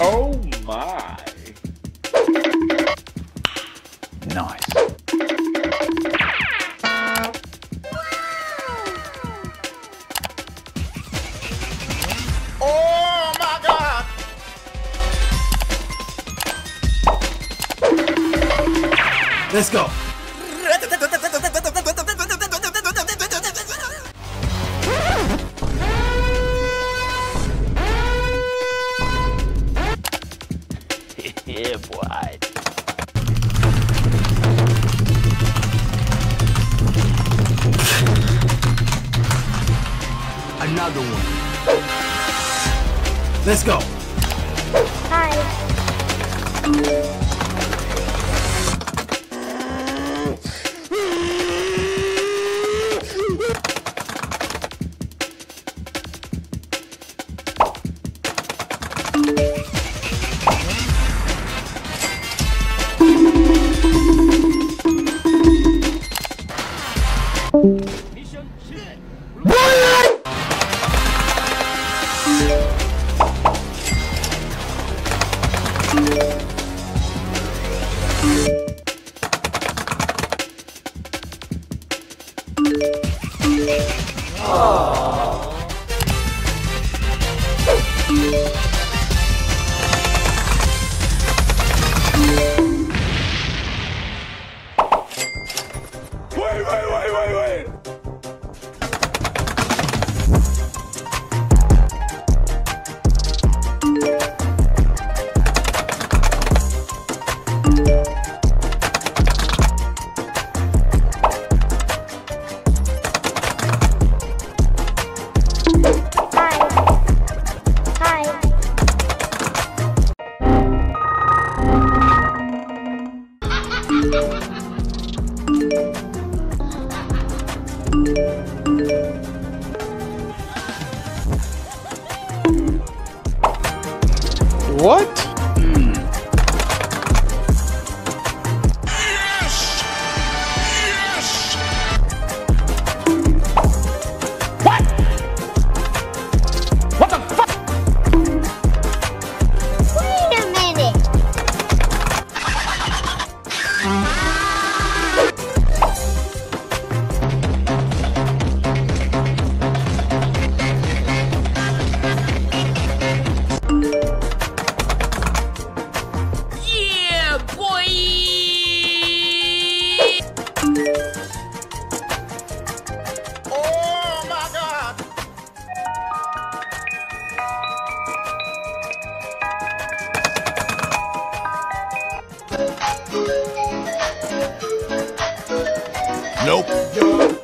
Oh my. Nice. Oh my god! Let's go. Another one. Let's go. Wait, What? yo.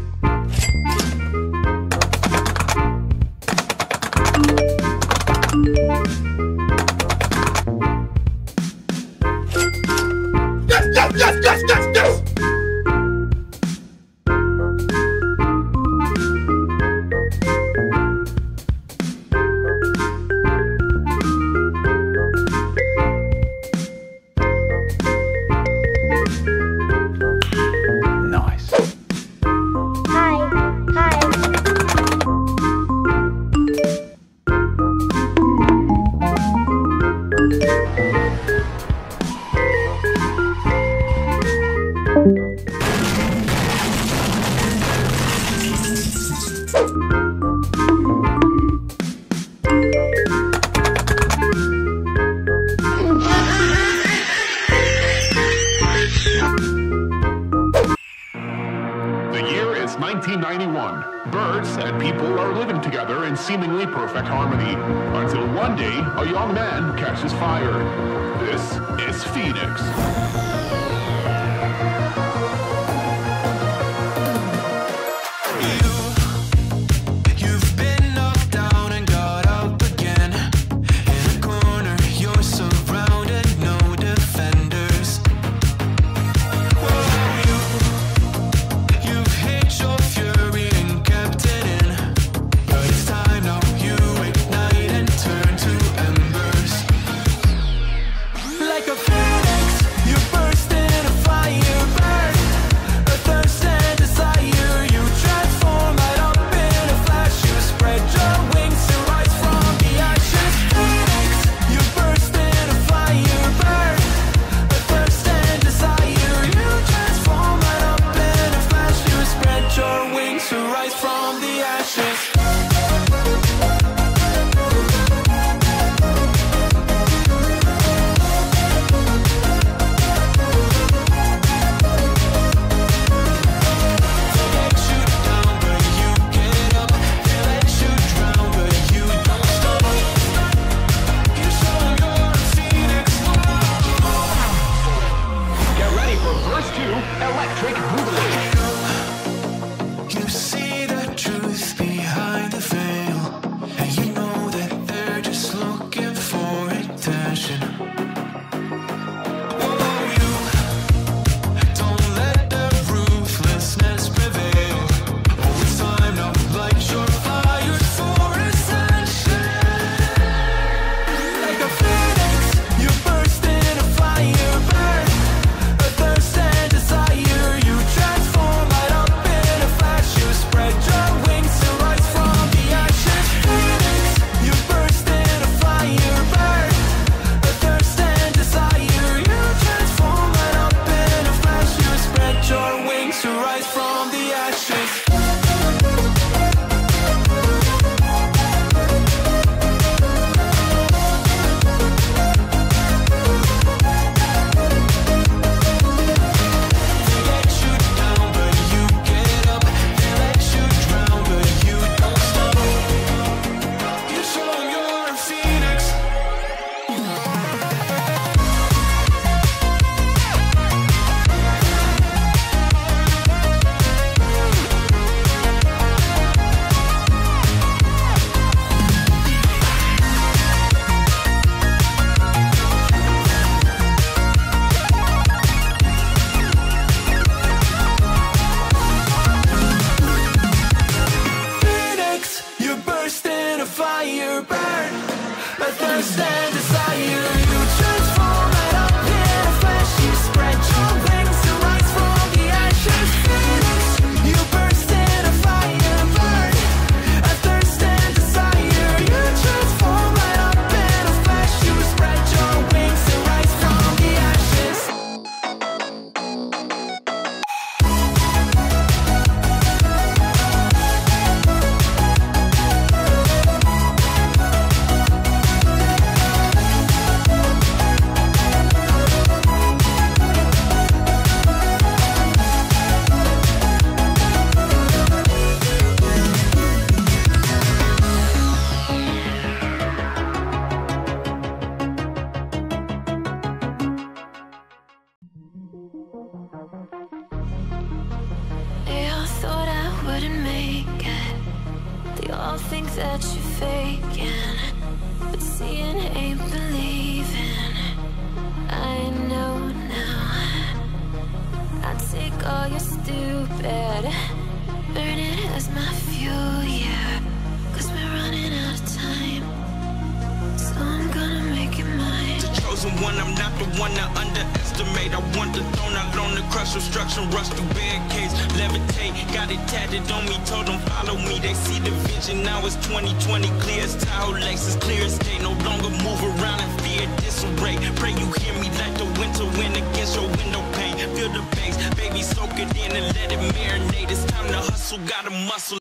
Seemingly perfect harmony. Until one day, a young man catches fire. This is Phoenix. From the ashes. Wouldn't make it. They all think that you're faking. But seeing ain't believing. I know now. I take all your stupid, burn it as my fuel, yeah. Cause we're running out of time. So I'm gonna make it mine. The chosen one, I'm not the one to underestimate. I want the loan the crush obstruction, rush through barricades, levitate. Got it tatted on me, told them follow me. They see the vision, now it's 2020, clear as Tahoe, Lexus, clear as day. No longer move around in fear, disarray. Pray you hear me like the winter wind against your window pane. Feel the bass, baby, soak it in and let it marinate. It's time to hustle, got a muscle.